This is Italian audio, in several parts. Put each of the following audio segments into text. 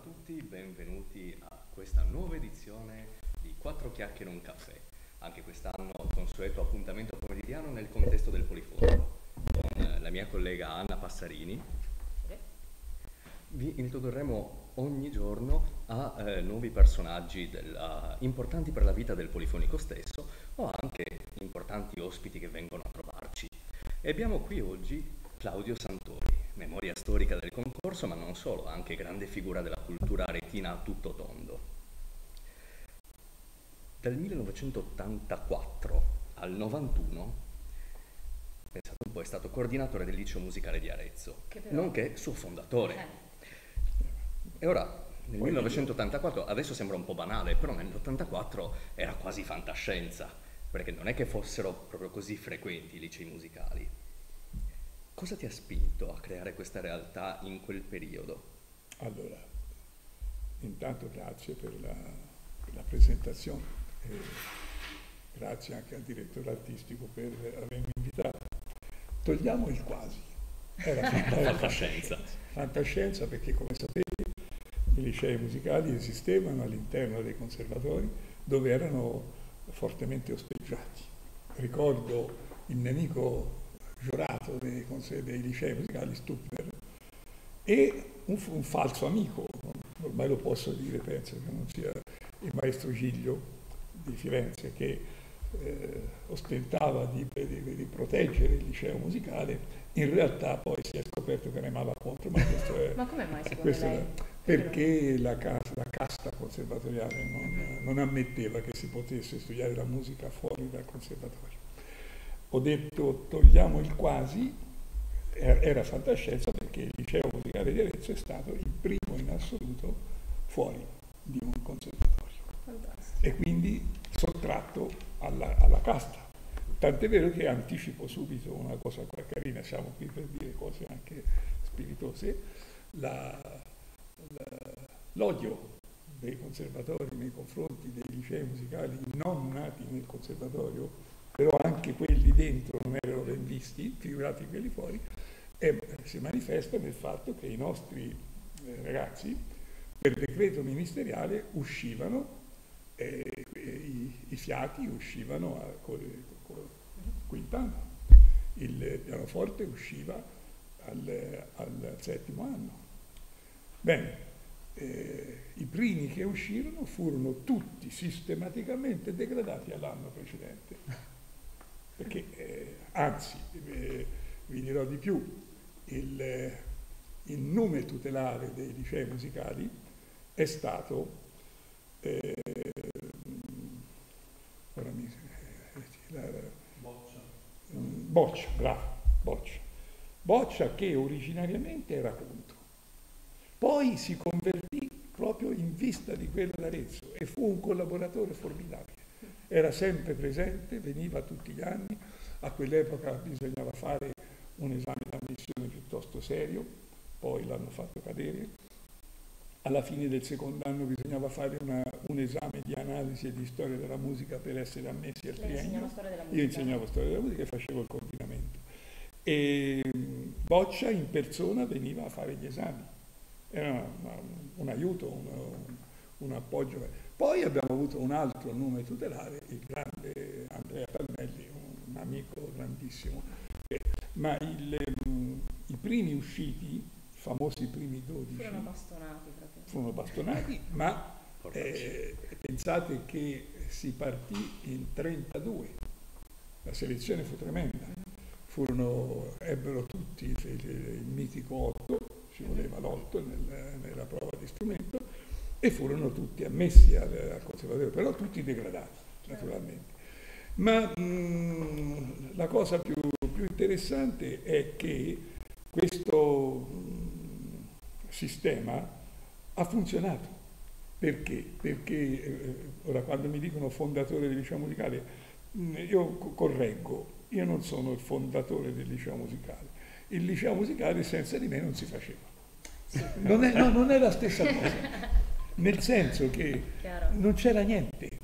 tutti, benvenuti a questa nuova edizione di Quattro chiacchiere e un caffè. Anche quest'anno consueto appuntamento pomeridiano nel contesto del Polifonico con eh, la mia collega Anna Passarini. Vi introdurremo ogni giorno a eh, nuovi personaggi della, importanti per la vita del Polifonico stesso o anche importanti ospiti che vengono a trovarci. E abbiamo qui oggi Claudio Santori, memoria storica del concorso, ma non solo, anche grande figura della cultura aretina a tutto tondo. Dal 1984 al 91, pensate un po', è stato coordinatore del liceo musicale di Arezzo, nonché suo fondatore. Eh. E ora, nel 1984, adesso sembra un po' banale, però nell'84 era quasi fantascienza, perché non è che fossero proprio così frequenti i licei musicali. Cosa ti ha spinto a creare questa realtà in quel periodo? Allora, intanto grazie per la, per la presentazione e grazie anche al direttore artistico per avermi invitato. Togliamo il quasi. Era fantascienza. Fantascienza perché come sapete i licei musicali esistevano all'interno dei conservatori dove erano fortemente osteggiati. Ricordo il nemico giurato dei, dei licei musicali Stupper e un, un, falso amico, ormai lo posso dire, penso che non sia il maestro Giglio di Firenze che eh, ostentava di, di, di, proteggere il liceo musicale, in realtà poi si è scoperto che remava contro, ma questo è... ma come mai secondo lei? Perché la, casta, la casta conservatoriale non, non ammetteva che si potesse studiare la musica fuori dal conservatorio ho detto togliamo il quasi, era fantascienza perché il liceo musicale di Arezzo è stato il primo in assoluto fuori di un conservatorio Fantastico. e quindi sottratto alla, alla casta. Tant'è vero che anticipo subito una cosa qua carina, siamo qui per dire cose anche spiritose, l'odio dei conservatori nei confronti dei licei musicali non nati nel conservatorio però anche quelli dentro non erano ben visti, figurati quelli fuori, e si manifesta nel fatto che i nostri eh, ragazzi per decreto ministeriale uscivano, eh, i, i, fiati uscivano a, col, col quint'anno, il pianoforte usciva al, al settimo anno. Bene, eh, i primi che uscirono furono tutti sistematicamente degradati all'anno precedente perché eh, anzi, eh, vi dirò di più, il, il, nome tutelare dei licei musicali è stato, eh, mi, la, Boccia. Boccia, bravo, Boccia. Boccia che originariamente era contro, poi si convertì proprio in vista di quello d'Arezzo e fu un collaboratore formidabile era sempre presente, veniva tutti gli anni, a quell'epoca bisognava fare un esame d'ammissione piuttosto serio, poi l'hanno fatto cadere, alla fine del secondo anno bisognava fare una, un esame di analisi e di storia della musica per essere ammessi al triennio. Io insegnavo storia della musica e facevo il coordinamento. E Boccia in persona veniva a fare gli esami. Era una, un aiuto, un, un appoggio. Poi abbiamo avuto un altro nome tutelare, il grande Andrea Palmelli, un amico grandissimo. Eh, ma il, um, i primi usciti, i famosi primi 12, furono bastonati. Furono bastonati, ma eh, pensate che si partì in 32, la selezione fu tremenda, furono, ebbero tutti il, il, il mitico 8, ci voleva l'8 nel, nella prova di strumento, e furono tutti ammessi al, al conservatorio, però tutti degradati, naturalmente. Ma mh, mm, la cosa più, più, interessante è che questo mh, mm, sistema ha funzionato. Perché? Perché eh, ora quando mi dicono fondatore del liceo musicale, mh, mm, io correggo, io non sono il fondatore del liceo musicale. Il liceo musicale senza di me non si faceva. Non è, no, non è la stessa cosa nel senso che non c'era niente,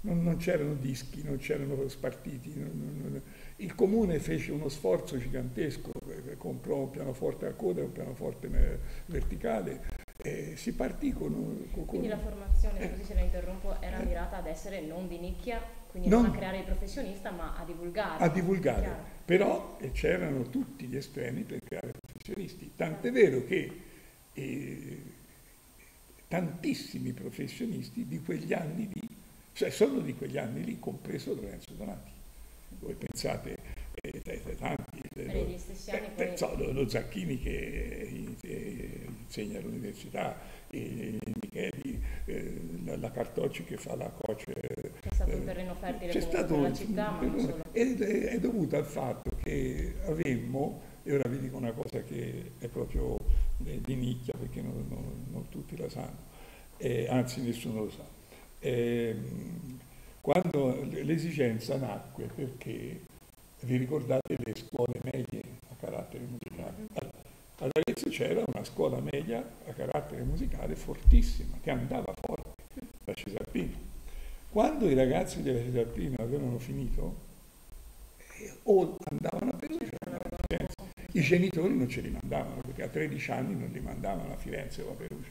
non, non, c'erano dischi, non c'erano spartiti. Non, non, il comune fece uno sforzo gigantesco, comprò un pianoforte a coda e un pianoforte verticale, e si partì con, con... Quindi la formazione, eh. scusi se la interrompo, era eh. mirata ad essere non di nicchia, quindi non, non a creare il professionista, ma a divulgare. A divulgare, però eh, c'erano tutti gli estremi per creare professionisti, tant'è vero che eh, tantissimi professionisti di quegli anni lì, cioè sono di quegli anni lì, compreso Lorenzo Donati. Voi pensate eh, tanti, eh, poi... so, lo, lo, Zacchini che eh, insegna all'università, eh, Micheli, eh, la, Cartocci che fa la coach. C'è stato un terreno fertile c'è stato, la città, ma non solo. Ed è, è dovuto al fatto che avemmo, e ora vi dico una cosa che è proprio di nicchia perché non, non, non tutti la sanno, eh, anzi nessuno lo sa. Eh, quando l'esigenza nacque perché vi ricordate le scuole medie a carattere musicale? Ad Arezzo c'era una scuola media a carattere musicale fortissima, che andava forte, la Cesarpino. Quando i ragazzi della Cesarpino avevano finito, eh, o andavano a Perugia, i genitori non ce li mandavano, perché a 13 anni non li mandavano a Firenze o a Perugia.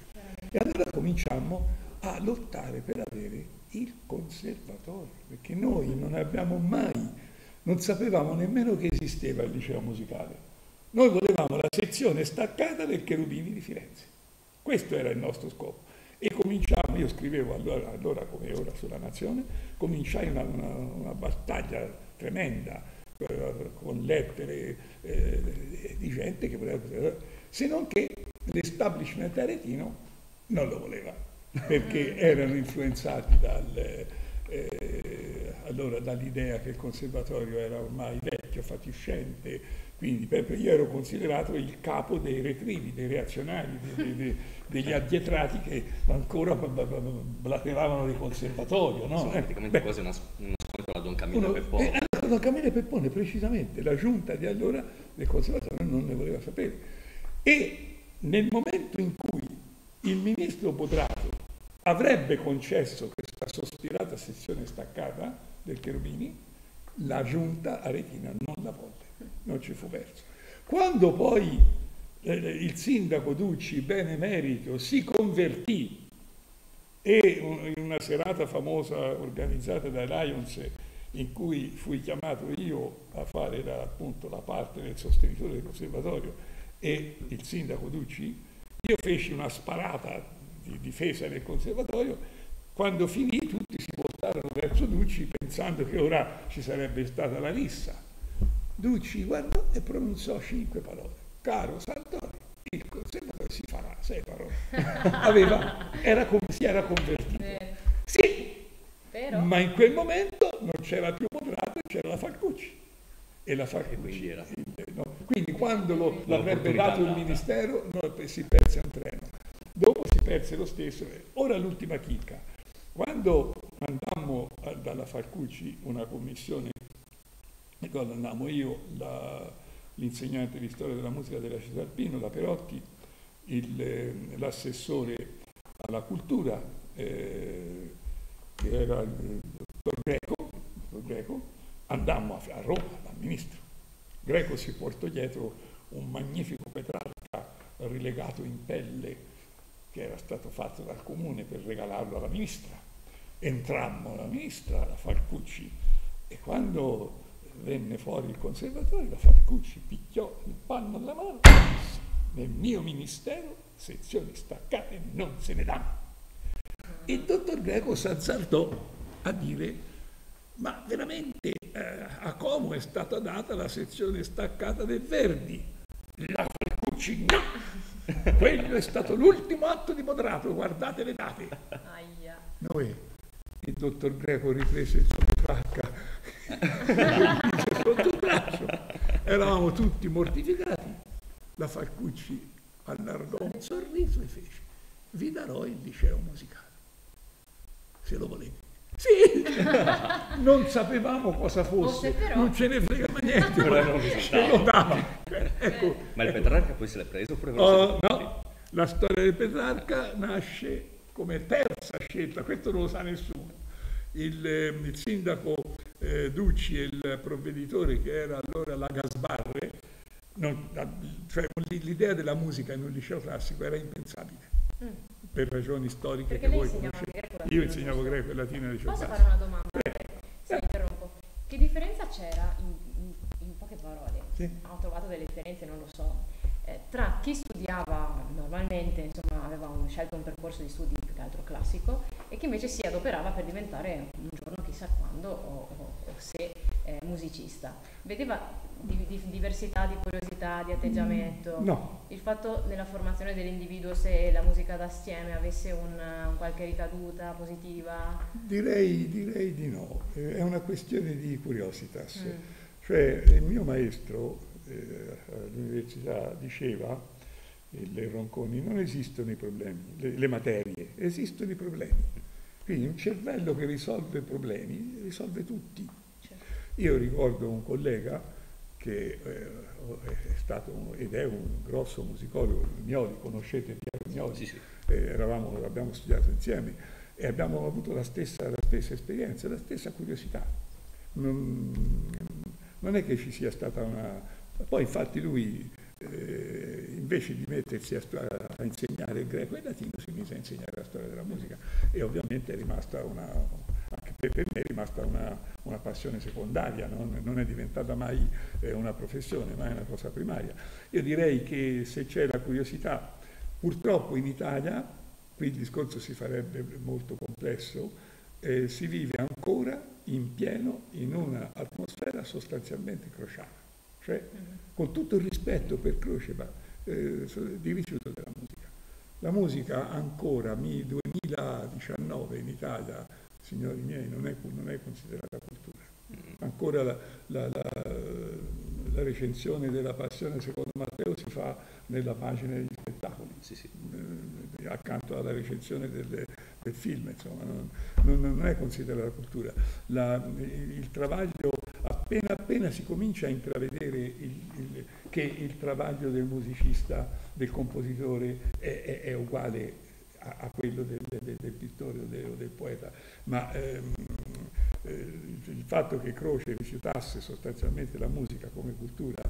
E allora cominciamo a lottare per avere il conservatorio, perché noi non abbiamo mai non sapevamo nemmeno che esisteva il liceo musicale. Noi volevamo la sezione staccata del Cherubini di Firenze. Questo era il nostro scopo. E cominciamo, io scrivevo allora, allora come ora sulla Nazione, cominciai una, una, una battaglia tremenda con lettere eh, di gente che voleva... Se non che l'establishment aretino non lo voleva, perché erano influenzati dal eh, allora dall'idea che il conservatorio era ormai vecchio, fatiscente, quindi io ero considerato il capo dei retrivi, dei reazionari, dei, dei, degli addietrati che ancora blateravano di conservatorio. No? Sono praticamente quasi uno scontro alla Don Camillo Peppone. Eh, Don Camillo Peppone, precisamente, la giunta di allora del conservatorio non ne voleva sapere. E nel momento in cui il ministro Podrato avrebbe concesso questa sospirata sezione staccata del Cherubini, la giunta aretina non la volle, non ci fu verso. Quando poi eh, il sindaco Ducci, benemerito, si convertì e in una serata famosa organizzata dai Lions in cui fui chiamato io a fare la, appunto la parte del sostenitore del conservatorio e il sindaco Ducci, io feci una sparata di difesa del conservatorio, quando finì tutti si voltarono verso Ducci pensando che ora ci sarebbe stata la rissa. Ducci guardò e pronunciò cinque parole. Caro Sartori, il conservatorio si farà, sei parole. Aveva, era come si era convertito. Sì, Però... ma in quel momento non c'era più Moderato, c'era la Falcucci. E la Falcucci era. No. Quindi quando lo, l'avrebbe dato il Ministero no, si perse un treno. Dopo si perse lo stesso. Ora l'ultima chicca. Quando andammo dalla Falcucci una commissione, quando andammo io, l'insegnante di storia della musica della città alpino, la Perotti, il, eh, l'assessore alla cultura, eh, che era il dottor Greco, dottor Greco andammo a, Roma dal ministro. Greco si portò dietro un magnifico Petrarca rilegato in pelle che era stato fatto dal comune per regalarlo alla ministra. Entrammo alla ministra, la Falcucci, e quando venne fuori il conservatorio, la Falcucci picchiò il panno alla mano e disse, nel mio ministero sezioni staccate non se ne danno. Il dottor Greco s'azzardò a dire, ma veramente eh, a Como è stata data la sezione staccata del Verdi? La Falcucci no! Quello è stato l'ultimo atto di moderato, guardate le date. Aia. Noi, il dottor Greco riprese il suo Petrarca sotto il braccio. Eravamo tutti mortificati. La Falcucci allargò un sorriso e fece, vi darò il liceo musicale, se lo volete. Sì, non sapevamo cosa fosse, però... non ce ne frega ma niente, però non lo dava. Ecco, ma il ecco. Petrarca poi se l'è preso oppure oh, no, la storia del Petrarca nasce come terza scelta, questo non lo sa nessuno. Il, ehm, il sindaco eh, Ducci e il provveditore che era allora la Gasbarre, non, cioè l'idea della musica in un liceo classico era impensabile. Mm per ragioni storiche Perché che voi conoscete. Greco, io insegnavo greco e latino liceo Posso fare una domanda? Eh. Se interrompo. Che differenza c'era, in, in, in poche parole? Sì. Ho trovato delle differenze, non lo so eh, tra chi studiava normalmente, insomma aveva un, scelto un percorso di studi più che altro classico e chi invece si adoperava per diventare un giorno chissà quando o, o, o se eh, musicista. Vedeva di, di, diversità di curiosità, di atteggiamento? No. Il fatto nella formazione dell'individuo se la musica d'astieme avesse un, un qualche ricaduta positiva? Direi, direi, di no, è una questione di curiosità. Mm. Cioè il mio maestro eh, all'università diceva, il Ronconi, non esistono i problemi, le, le materie, esistono i problemi. Quindi un cervello che risolve problemi, risolve tutti. Certo. Io ricordo un collega che eh, è stato ed è un grosso musicologo, Mioli, conoscete Piero Mioli? Sì, sì. Eh, eravamo, abbiamo studiato insieme e abbiamo avuto la stessa, la stessa esperienza, la stessa curiosità. Non, non, è che ci sia stata una, poi infatti lui eh, invece di mettersi a, a, insegnare il greco e il latino si mise a insegnare la storia della musica e ovviamente è rimasta una, anche per, me è rimasta una, una passione secondaria, non, non, è diventata mai eh, una professione, ma è una cosa primaria. Io direi che se c'è la curiosità, purtroppo in Italia, qui il discorso si farebbe molto complesso, eh, si vive ancora in pieno in un'atmosfera sostanzialmente crociata cioè con tutto il rispetto per Croce, ma eh, di rifiuto della musica. La musica ancora, 2019 in Italia, signori miei, non è, non è considerata cultura. Ancora la, la, la, la, recensione della passione secondo Matteo si fa nella pagina degli spettacoli, sì, sì. Eh, accanto alla recensione del, del film, insomma, non, non, non, è considerata cultura. il travaglio appena appena si comincia a intravedere il, il, che il travaglio del musicista, del compositore è, è, è uguale a, a, quello del, del, del pittore o del, del, poeta, ma ehm, eh, il fatto che Croce rifiutasse sostanzialmente la musica come cultura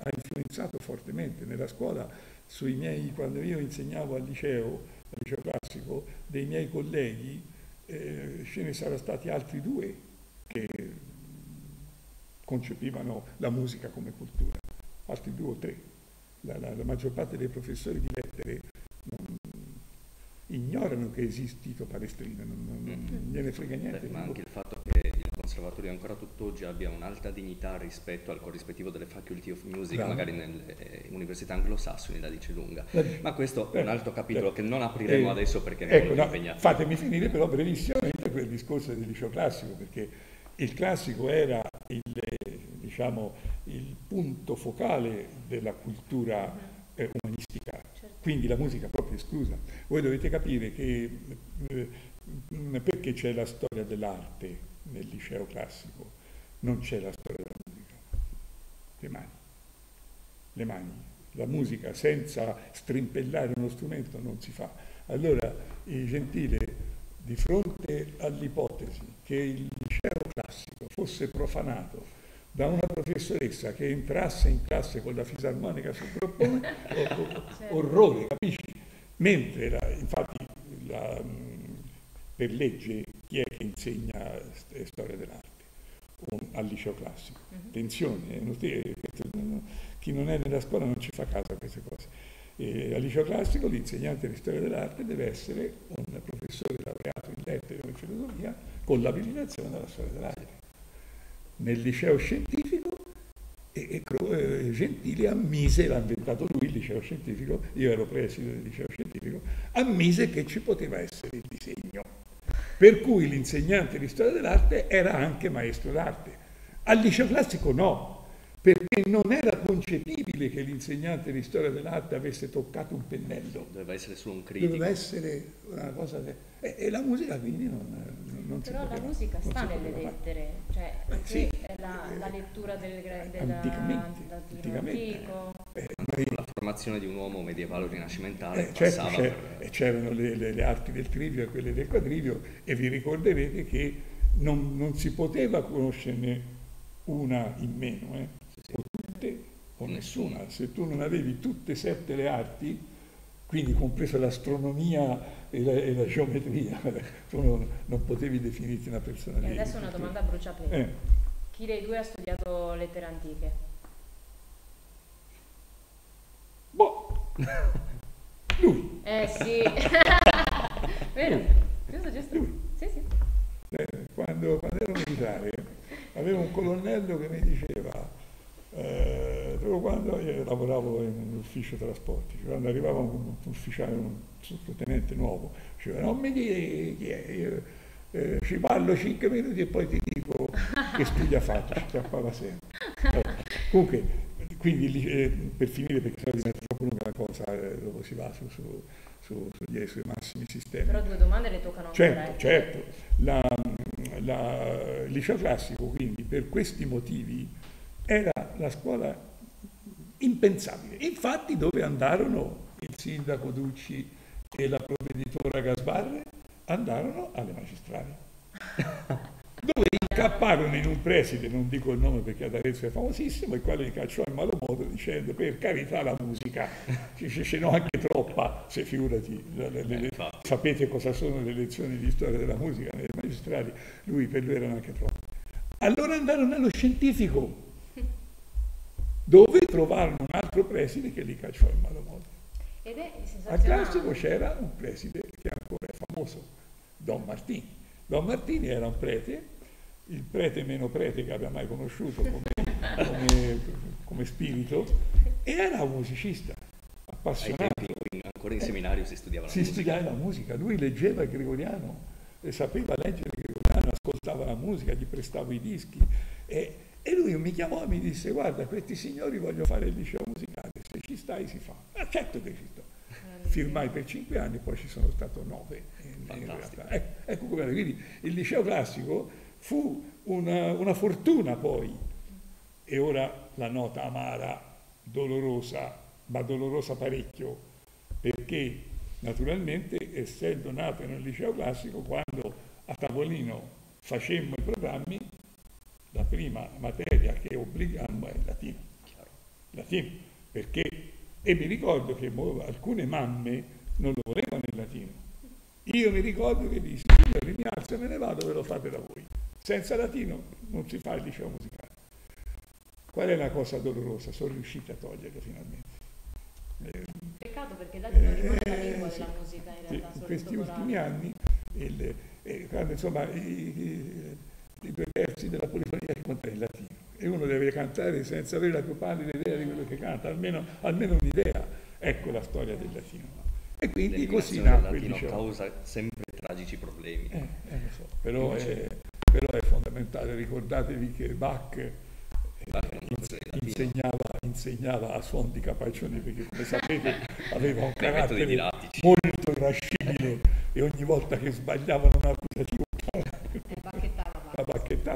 ha influenzato fortemente nella scuola sui miei, quando io insegnavo al liceo, al liceo classico, dei miei colleghi, eh, ce ne saranno stati altri due concepivano la musica come cultura, altri due o tre. La, la, la maggior parte dei professori di lettere non, ignorano che esiste Tito Palestrino, non, non, non mm-hmm. gliene frega niente. Beh, ma anche il fatto che il conservatorio ancora tutt'oggi abbia un'alta dignità rispetto al corrispettivo delle faculty of music, Bravo. magari nelle eh, università anglosassoni, la dice lunga. Ma questo è un altro capitolo che non apriremo eh, adesso perché ecco, no, Fatemi finire però brevissimamente quel discorso del liceo classico, perché il classico era diciamo, il punto focale della cultura eh, umanistica, certo. quindi la musica proprio esclusa. Voi dovete capire che eh, perché c'è la storia dell'arte nel liceo classico, non c'è la storia della musica. Le mani. Le mani. La musica senza strimpellare uno strumento non si fa. Allora il Gentile di fronte all'ipotesi che il liceo classico fosse profanato da una professoressa che entrasse in classe con la fisarmonica sul groppone, certo. orrore, capisci? Mentre, la, infatti, la, per legge, chi è che insegna storia dell'arte? Al liceo classico. Uh-huh. Attenzione, eh, chi non è nella scuola non ci fa caso a queste cose. E al liceo classico l'insegnante di storia dell'arte deve essere un professore laureato in lettere o in filosofia con l'abilitazione alla storia dell'arte. Nel liceo scientifico e, e, Gentile ammise, l'ha inventato lui il liceo scientifico, io ero preside del liceo scientifico, ammise che ci poteva essere il disegno. Per cui l'insegnante di storia dell'arte era anche maestro d'arte. Al liceo classico no, perché non era concepibile che l'insegnante di storia dell'arte avesse toccato un pennello. Doveva essere solo un critico. Doveva essere una cosa... De... E, e, la musica quindi non, non Però poteva, la musica sta nelle lettere, cioè eh, sì, la, la, lettura del, della, anticamente, anticamente. Eh, noi, la formazione di un uomo medievale o rinascimentale eh, certo, c'era, per... c'erano le, le, le, arti del trivio e quelle del quadrivio e vi ricorderete che non, non si poteva conoscerne una in meno, eh? O tutte o nessuna. Se tu non avevi tutte e sette le arti, quindi compreso l'astronomia e la, e la geometria, tu non, non, potevi definirti una persona. E adesso una domanda a bruciapelo. Eh. Chi dei due ha studiato lettere antiche? Boh, lui. Eh sì, vero, giusto, giusto. Lui. Sì, sì. Eh, quando, quando ero militare avevo un colonnello che mi diceva eh, quando io lavoravo in un ufficio trasporti, quando arrivava un, ufficiale, un sottotenente nuovo, diceva non mi dire chi è, io eh, ci parlo 5 minuti e poi ti dico che studia fatto, ci chiappava sempre. Eh, comunque, quindi eh, per finire, perché sennò diventa troppo lunga la cosa, eh, dopo si va su, su, su, sugli sui massimi sistemi. Però due domande le toccano certo, ancora. Certo, certo. il liceo classico, quindi, per questi motivi, era la scuola impensabile. Infatti dove andarono il sindaco Ducci e la provveditora Gasbarre? Andarono alle magistrali. dove incapparono in un preside, non dico il nome perché ad Arezzo è famosissimo, il quale li cacciò in malo modo dicendo per carità la musica, ce n'ho anche troppa, se figurati, le, le, sapete cosa sono le lezioni di storia della musica nelle magistrali, lui per lui erano anche troppe. Allora andarono allo scientifico, dove trovarono un altro preside che li cacciò in malo modo. Ed è A classico c'era un preside che ancora è famoso, Don Martini. Don Martini era un prete, il prete meno prete che abbia mai conosciuto come, come, come spirito, e era un musicista appassionato. ancora in seminario si studiava la si musica. Si studiava la musica, lui leggeva il gregoriano, sapeva leggere il gregoriano, ascoltava la musica, gli prestavo i dischi. E, e lui mi chiamò e mi disse guarda questi signori vogliono fare il liceo musicale, se ci stai si fa. Ah certo che ci sto. Firmai per cinque anni, poi ci sono stato nove in, in realtà. Ecco, ecco come era. Quindi il liceo classico fu una, una fortuna poi. E ora la nota amara, dolorosa, ma dolorosa parecchio, perché naturalmente essendo nato nel liceo classico, quando a tavolino facemmo i programmi, la prima materia che obbligammo è il latino. Latino, perché, e mi ricordo che alcune mamme non lo volevano il latino. Io mi ricordo che dissi, signori mi alzo e me ne vado, ve lo fate da voi. Senza latino non si fa il liceo musicale. Qual è la cosa dolorosa? Sono riusciti a toglierlo finalmente. Eh, Peccato perché il latino rimane la lingua della musica in realtà. In questi ultimi anni, il, eh, quando insomma i, i, i due terzi della polifonia che contano il latino e uno deve cantare senza avere la più pallida idea di quello che canta, almeno, almeno un'idea. Ecco la storia del latino. E quindi così nacque il liceo. causa sempre tragici problemi. Eh, eh, so, però è, però è, fondamentale, ricordatevi che Bach eh, insegnava, insegnava, a suon di capaccioni perché come sapete aveva un carattere molto irascibile e ogni volta che sbagliavano un accusativo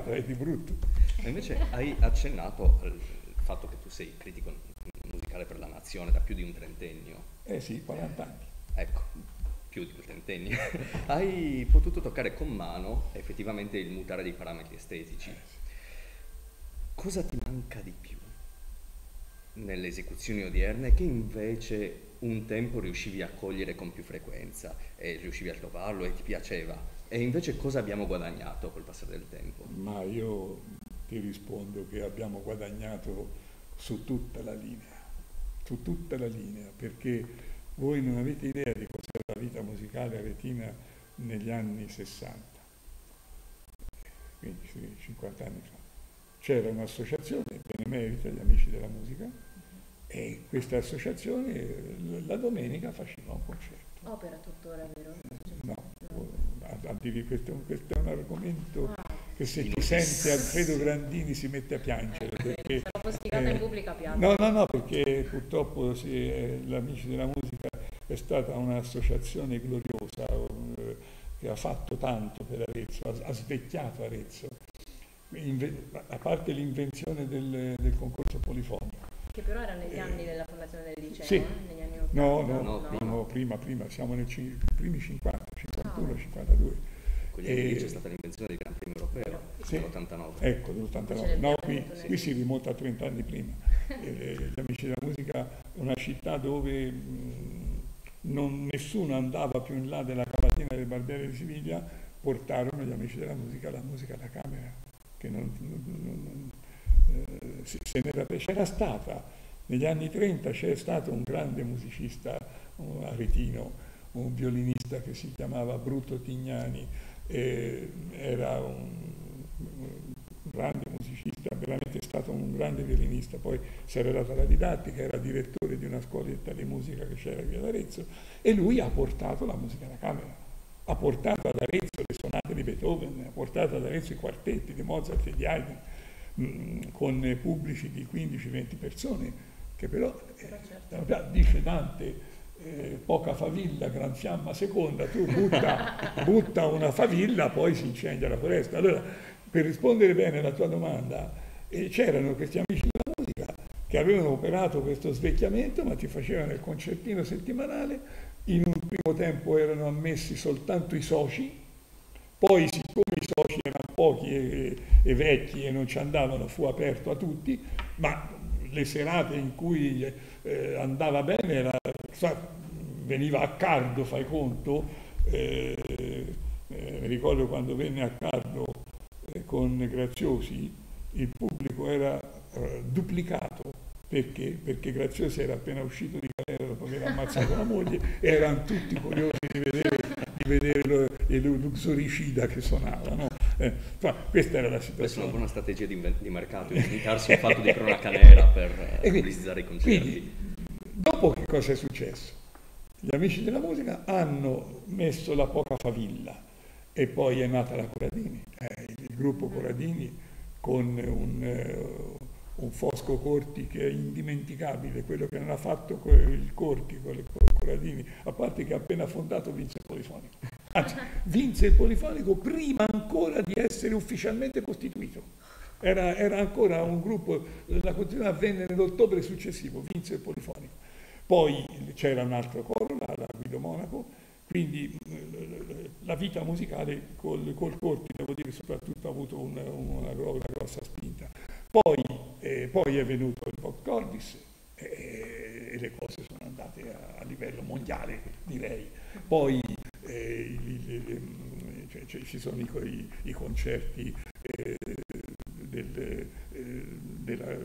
è di brutto. E invece hai accennato al fatto che tu sei critico musicale per la nazione da più di un trentennio. Eh sì, 40 anni. Ecco, più di un trentennio. hai potuto toccare con mano effettivamente il mutare dei parametri estetici. Eh Cosa ti manca di più nelle esecuzioni odierne che invece un tempo riuscivi a cogliere con più frequenza e riuscivi a trovarlo e ti piaceva? E invece cosa abbiamo guadagnato col passare del tempo? Ma io ti rispondo che abbiamo guadagnato su tutta la linea, su tutta la linea, perché voi non avete idea di cos'era la vita musicale aretina negli anni 60, quindi 50 anni fa. C'era un'associazione, Benemerita, gli amici della musica, e questa associazione la domenica faceva un concerto. Opera tuttora, vero? No, questo, questo, è un argomento ah. che se ti sente Alfredo Grandini si mette a piangere. Eh, perché, eh. No, no, no, perché purtroppo sì, eh, l'Amici della Musica è stata un'associazione gloriosa eh, che ha fatto tanto per Arezzo, ha, ha svecchiato Arezzo, Inve- a parte l'invenzione del, del concorso polifonico che però era negli anni della fondazione del liceo, sì. eh? negli anni 80. No, no, no, no, no prima, prima, siamo nei primi 50, 51, ah. 52. Con gli anni c'è stata l'invenzione del Gran Premio Europeo sì. nell'89. Ecco, dell'89. No, qui, qui, si rimonta a 30 anni prima. gli Amici della Musica è una città dove mh, non, nessuno andava più in là della cavatina del Barbiere di Siviglia, portarono gli amici della musica la musica da camera, che non, non, eh, se, se n'era, c'era stata, negli anni 30 c'è stato un grande musicista un aretino, un violinista che si chiamava Bruto Tignani, era un, un grande musicista, veramente stato un grande violinista, poi si era dato alla didattica, era direttore di una scuoletta di musica che c'era qui ad Arezzo e lui ha portato la musica da camera, ha portato ad Arezzo le sonate di Beethoven, ha portato ad Arezzo i quartetti di Mozart e di Haydn mm, con pubblici di 15-20 persone, che però, eh, certo. dice Dante, eh, poca favilla, gran fiamma seconda, tu butta, butta, una favilla, poi si incendia la foresta. Allora, per rispondere bene alla tua domanda, eh, c'erano questi amici della musica che avevano operato questo svecchiamento, ma ti facevano il concertino settimanale, in un primo tempo erano ammessi soltanto i soci, poi siccome i soci erano pochi e, e vecchi e non ci andavano, fu aperto a tutti, ma le serate in cui eh, andava bene era, veniva a Cardo, fai conto, eh, eh, ricordo quando venne a Cardo eh, con Graziosi, il pubblico era eh, duplicato perché? Perché Graziosi era appena uscito di galera dopo aver ammazzato la moglie e erano tutti curiosi di vedere, di vedere il luxoricida che suonava. No? Eh, questa era la situazione. Questa è una buona strategia di, di mercato, inventarsi un fatto di cronaca nera per eh, pubblicizzare i concerti. Quindi, dopo che cosa è successo? Gli amici della musica hanno messo la poca favilla e poi è nata la Coradini, eh, il gruppo Coradini con un, eh, un, Fosco Corti che è indimenticabile, quello che non ha fatto il Corti con le Coradini, a parte che ha appena fondato vinse il Polifonico. Anzi, vinse il Polifonico prima ancora di essere ufficialmente costituito. Era, era ancora un gruppo, la continuità avvenne nell'ottobre successivo, vinse il Polifonico. Poi c'era un altro coro, la, la Guido Monaco, quindi eh, la vita musicale col, col Corti, devo dire, soprattutto ha avuto una, una, una grossa spinta. Poi, eh, poi, è venuto il Bob Cordis eh, e le cose sono andate a, a livello mondiale, direi. Poi eh, il, il, cioè, cioè, ci sono i, i concerti eh, del, eh, della,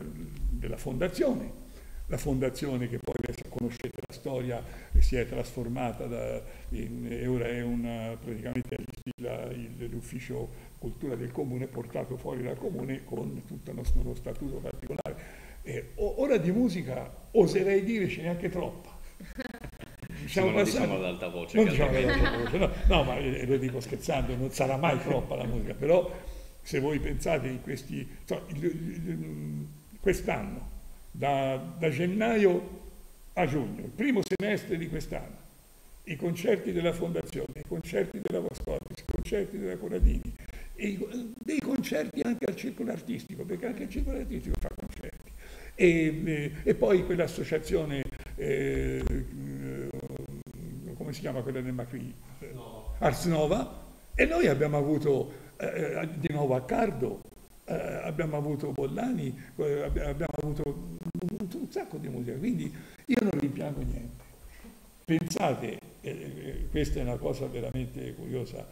della fondazione la fondazione che poi conoscete la storia si è trasformata da, in, ora è una, praticamente la, il, l'ufficio cultura del comune portato fuori dal comune con tutto nostro, uno statuto particolare. Eh, ora di musica oserei dire ce n'è anche troppa. Diciamo, non diciamo ad alta voce. Non diciamo ad alta voce, no, no ma eh, lo dico scherzando, non sarà mai troppa la musica, però se voi pensate in questi... So, quest'anno da, da gennaio a giugno, il primo semestre di quest'anno, i concerti della Fondazione, i concerti della Vascotis, i concerti della Coradini, i, dei concerti anche al circolo artistico, perché anche il circolo artistico fa concerti. E, e, e poi quell'associazione, eh, come si chiama quella del Macri? Ars Nova, e noi abbiamo avuto eh, di nuovo a Cardo eh, abbiamo avuto Bollani, eh, abbiamo avuto un, un, sacco di musica, quindi io non rimpiango niente. Pensate, eh, eh, questa è una cosa veramente curiosa,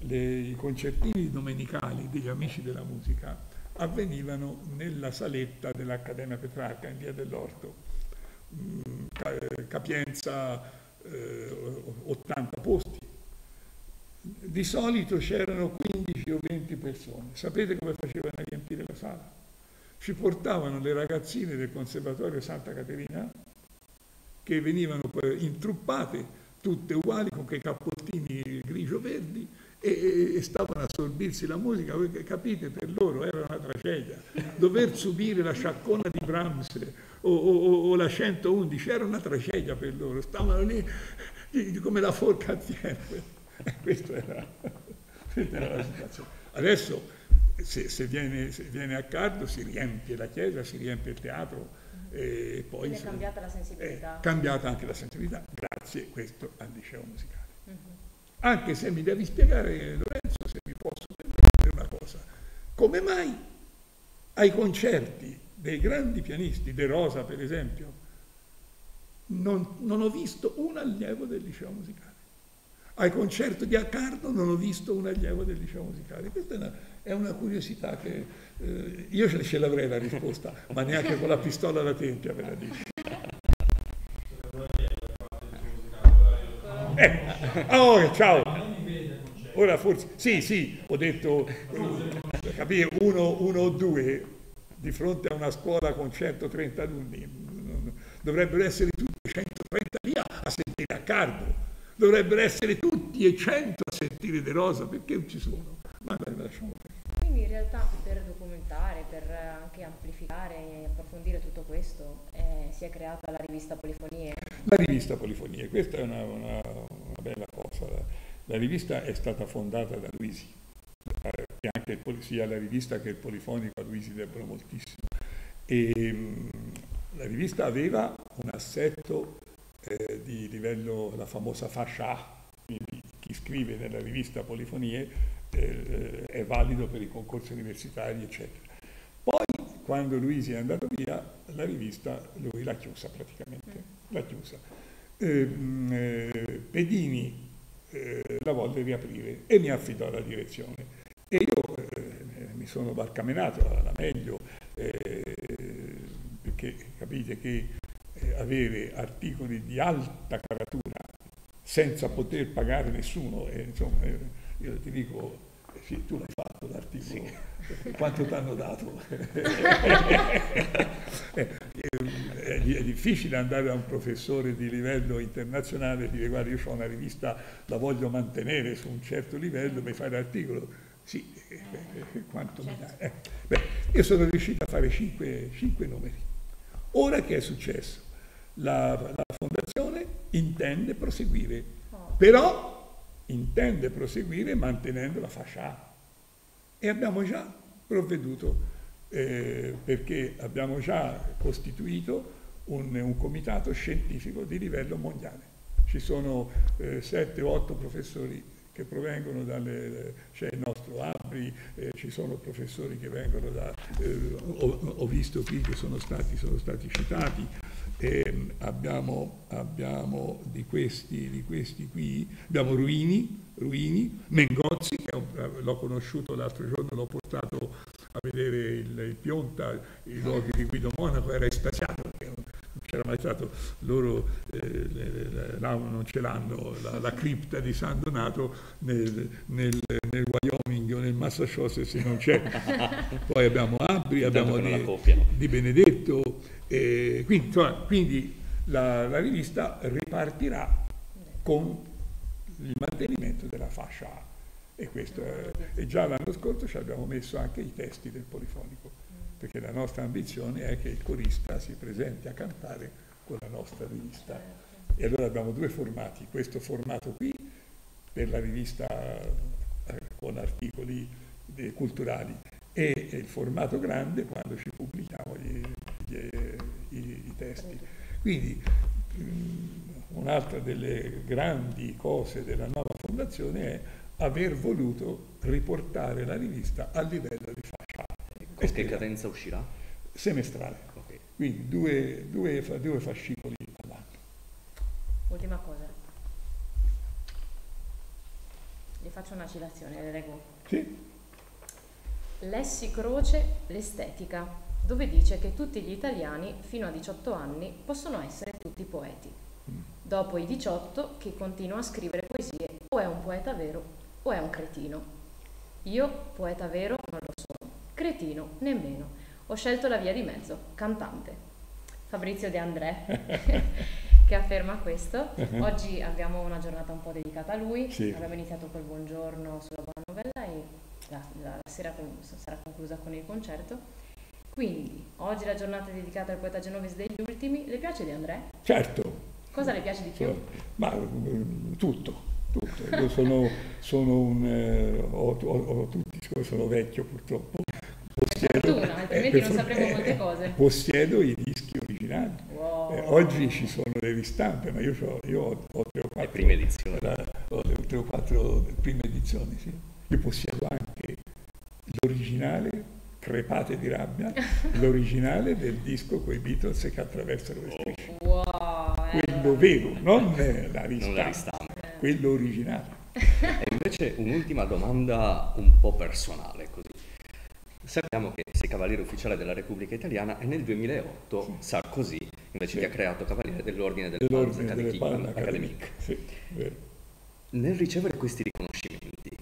le, i concertini domenicali degli amici della musica avvenivano nella saletta dell'Accademia Petrarca in via dell'Orto, mm, capienza 80 posti, di solito c'erano 15 o 20 persone. Sapete come facevano a riempire la sala? Ci portavano le ragazzine del Conservatorio Santa Caterina che venivano intruppate, tutte uguali, con quei cappottini grigio-verdi, e, stavano a sorbirsi la musica, perché capite, per loro era una tragedia. Dover subire la sciaccona di Brahms o, o, o la 111 era una tragedia per loro, stavano lì come la forca a tempo. questa, era, questa era, la situazione. Adesso se, se, viene, se, viene, a Cardo si riempie la chiesa, si riempie il teatro e poi... Quindi è cambiata la sensibilità. È cambiata anche la sensibilità, grazie questo al liceo musicale. Mm-hmm. Anche se mi devi spiegare, Lorenzo, se mi posso permettere una cosa, come mai ai concerti dei grandi pianisti, De Rosa per esempio, non, non ho visto un allievo del liceo musicale. Al concerto di Accardo non ho visto un allievo del liceo musicale. Questa è una, è una curiosità che eh, io ce, ce l'avrei la risposta, ma neanche con la pistola alla tempia ve la dico. Eh, oh, ciao! Ora forse, sì, sì, ho detto, capire, uno, uno o due di fronte a una scuola con 130 alunni, dovrebbero essere tutti 130 lì a sentire a Cardo, dovrebbero essere tutti e 100 a sentire De Rosa, perché non ci sono? Ma lasciamo perdere. Quindi in realtà per documentare, per anche amplificare e approfondire tutto questo eh, si è creata la rivista Polifonie. La rivista Polifonie, questa è una, una, una bella cosa. La, la, rivista è stata fondata da Luisi, eh, anche sia la rivista che il Polifonico a Luisi debbono moltissimo. E, mh, la rivista aveva un assetto eh, di livello, la famosa fascia A, quindi chi scrive nella rivista Polifonie eh, è valido per i concorsi universitari, eccetera. Poi, quando Luisi è andato via, la rivista lui l'ha chiusa praticamente, l'ha chiusa. Ehm, eh, Pedini eh, la volle riaprire e mi affidò la direzione. E io eh, mi sono barcamenato alla meglio, eh, perché capite che eh, avere articoli di alta caratura senza poter pagare nessuno, e, insomma, io ti dico, sì, tu l'hai fatto l'articolo, sì. quanto ti hanno dato? è, è, difficile andare da un professore di livello internazionale e dire guarda io ho una rivista, la voglio mantenere su un certo livello, mi fai l'articolo? Sì, eh, eh, quanto mi dai? Eh, beh, io sono riuscito a fare cinque, cinque numeri. Ora che è successo? La, la fondazione intende proseguire, oh. però intende proseguire mantenendo la fascia A. E abbiamo già provveduto eh, perché abbiamo già costituito un, un, comitato scientifico di livello mondiale. Ci sono eh, sette o otto professori che provengono dalle, c'è il nostro Abri, eh, ci sono professori che vengono da, eh, ho, ho, visto qui che sono stati, sono stati citati, eh, abbiamo, abbiamo di, questi, di, questi, qui, abbiamo Ruini, Ruini Mengozzi, che l'ho conosciuto l'altro giorno, l'ho portato a vedere il, il Pionta, i luoghi di Guido Monaco, era estasiato c'era mai stato, loro eh, non ce l'hanno, la, la, cripta di San Donato nel, nel, nel, Wyoming o nel Massachusetts non c'è. Poi abbiamo Abri, abbiamo di, di Benedetto, eh, quindi, insomma, quindi la, la, rivista ripartirà con il mantenimento della fascia A. E questo è, e già l'anno scorso ci abbiamo messo anche i testi del polifonico perché la nostra ambizione è che il corista si presenti a cantare con la nostra rivista e allora abbiamo due formati questo formato qui per la rivista eh, con articoli culturali e il formato grande quando ci pubblichiamo gli, gli, i, i, testi. Quindi mm, un'altra delle grandi cose della nuova fondazione è aver voluto riportare la rivista a livello che cadenza uscirà? Semestrale. Okay. Quindi due, due, due fascicoli all'anno. Ultima cosa. Vi faccio una citazione, le leggo. Sì. Lessi Croce L'estetica, dove dice che tutti gli italiani fino a 18 anni possono essere tutti poeti. Mm. Dopo i 18 chi continua a scrivere poesie o è un poeta vero o è un cretino. Io, poeta vero, non lo sono, cretino nemmeno. Ho scelto la via di mezzo, cantante. Fabrizio De André che afferma questo. Oggi abbiamo una giornata un po' dedicata a lui. Sì. Abbiamo iniziato col buongiorno sulla buona novella e la, la sera con, sarà conclusa con il concerto. Quindi, oggi la giornata è dedicata al poeta genovese degli ultimi. Le piace di André? Certo. Cosa le piace di più? Ma mm, tutto, tutto. Io sono, sono un... Eh, ho, ho, ho, tutti, sono vecchio purtroppo. Possiedo, fortuna, altrimenti eh, non sapremo molte eh, cose. Possiedo i dischi originali. Wow. Eh, oggi ci sono le ristampe, ma io, ho, io ho, ho tre o quattro... Le prime edizioni. La, ho tre o quattro prime edizioni, sì. Io possiedo anche l'originale, crepate di rabbia, l'originale del disco con i Beatles che attraversano le strisce. Wow, eh, quello vero, non la ristampa, non la ristampa. quello originale. E invece un'ultima domanda un po' personale, così. Sappiamo che sei Cavaliere Ufficiale della Repubblica Italiana e nel 2008 sì. Sarkozy invece sì. ti ha creato Cavaliere dell'Ordine del Palme Academique. Sì, nel ricevere questi riconoscimenti,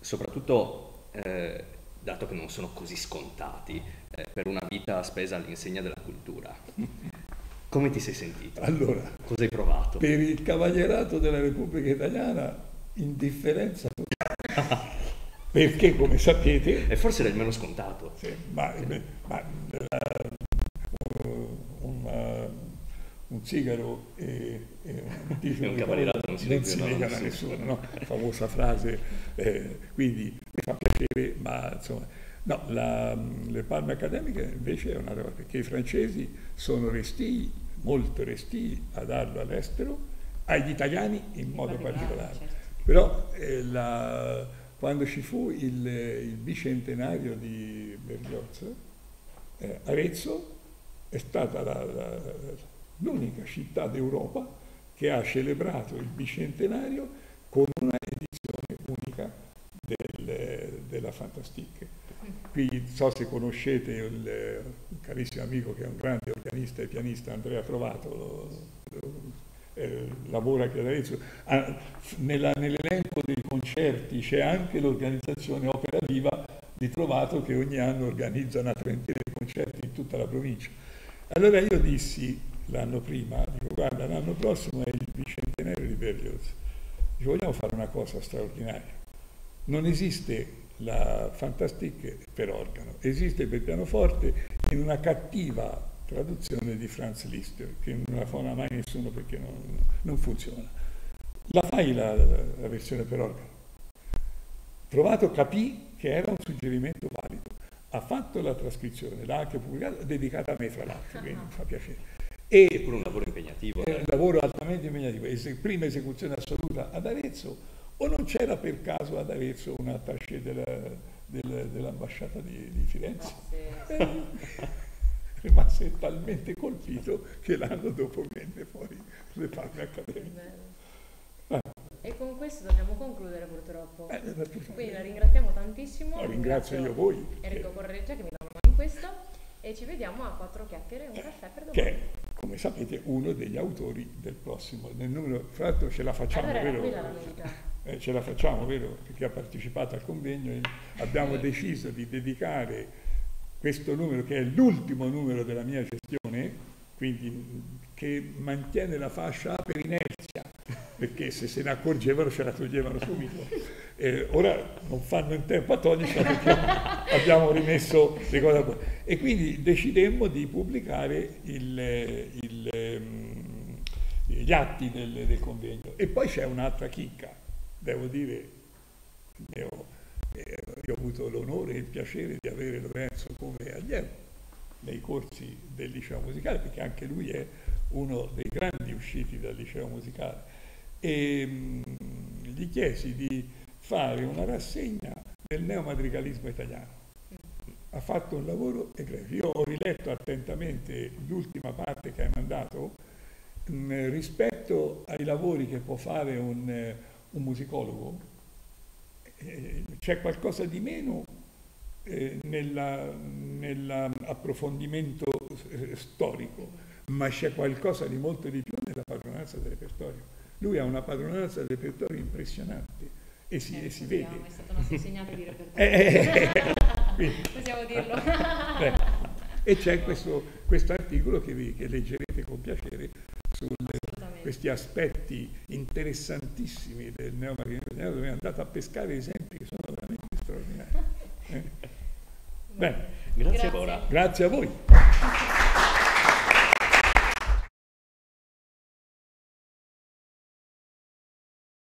soprattutto eh, dato che non sono così scontati eh, per una vita spesa all'insegna della cultura, come ti sei sentito? Allora, cosa hai provato? Per il Cavalierato della Repubblica Italiana, indifferenza perché come sapete... E forse era il meno scontato. Sì, ma, ma uh, un, uh, un sigaro e, e un titolo un cavalierato non si, non si nega da nessuno, no? la famosa frase, eh, quindi mi fa piacere, ma insomma... No, la, le palme accademiche invece è una cosa, perché i francesi sono restii, molto restii a darlo all'estero, agli italiani in modo particolare. Certo. Però eh, la, quando ci fu il, il bicentenario di Berlioz, eh, Arezzo è stata l'unica città d'Europa che ha celebrato il bicentenario con una edizione unica del, della Fantastic. Qui so se conoscete il, un carissimo amico che è un grande organista e pianista, Andrea Trovato, eh, lavora qui ad Arezzo, ah, nell'elenco concerti c'è anche l'organizzazione Opera Viva di Trovato che ogni anno organizza una trentina di concerti in tutta la provincia. Allora io dissi l'anno prima, dico guarda l'anno prossimo è il bicentenario di Berlioz, dico vogliamo fare una cosa straordinaria. Non esiste la Fantastic per organo, esiste per pianoforte in una cattiva traduzione di Franz Liszt, che non la fa mai nessuno perché non, non funziona. La fai la, la, la, versione per organo. Trovato capì che era un suggerimento valido. Ha fatto la trascrizione, l'ha anche pubblicata, dedicata a me fra l'altro, quindi mi fa piacere. E è pure un lavoro impegnativo. È un lavoro altamente impegnativo. Es- prima esecuzione assoluta ad Arezzo, o non c'era per caso ad Arezzo un attaché della, del, dell'ambasciata di, di Firenze? Sì. Eh, rimase talmente colpito che l'anno dopo venne fuori le palme accademiche. Ah. E con questo dobbiamo concludere purtroppo. Eh, Quindi la ringraziamo tantissimo. No, ringrazio io voi. Enrico Correggia che mi dà una mano in questo e ci vediamo a quattro chiacchiere e un eh, caffè per domani. Che è, come sapete, uno degli autori del prossimo, del numero, fra l'altro ce la facciamo, allora, vero? Eh, ce la facciamo, vero? Perché ha partecipato al convegno e abbiamo deciso di dedicare questo numero che è l'ultimo numero della mia gestione, quindi che mantiene la fascia A per inerzia, perché se se ne accorgevano ce la toglievano subito. Eh, ora non fanno in tempo a toglierla perché abbiamo rimesso le cose a posto. E quindi decidemmo di pubblicare il, il, um, gli atti del, del, convegno. E poi c'è un'altra chicca, devo dire, mio e io ho avuto l'onore e il piacere di avere Lorenzo come allievo nei corsi del liceo musicale, perché anche lui è uno dei grandi usciti dal liceo musicale. E mh, gli chiesi di fare una rassegna del neomadrigalismo italiano. Ha fatto un lavoro egregio. Io ho riletto attentamente l'ultima parte che hai mandato mh, rispetto ai lavori che può fare un, un musicologo eh, c'è qualcosa di meno eh, nell'approfondimento eh, storico, ma c'è qualcosa di molto di più nella padronanza del repertorio. Lui ha una padronanza del repertorio impressionante e si, eh, e si vede. È stato nostro insegnante di repertorio. Possiamo dirlo. e c'è questo, questo articolo che, vi, che leggerete con piacere su questi aspetti interessantissimi del neomarino dove è andato a pescare esempi che sono veramente straordinari. Eh? Bene. Grazie, Grazie. Grazie a voi.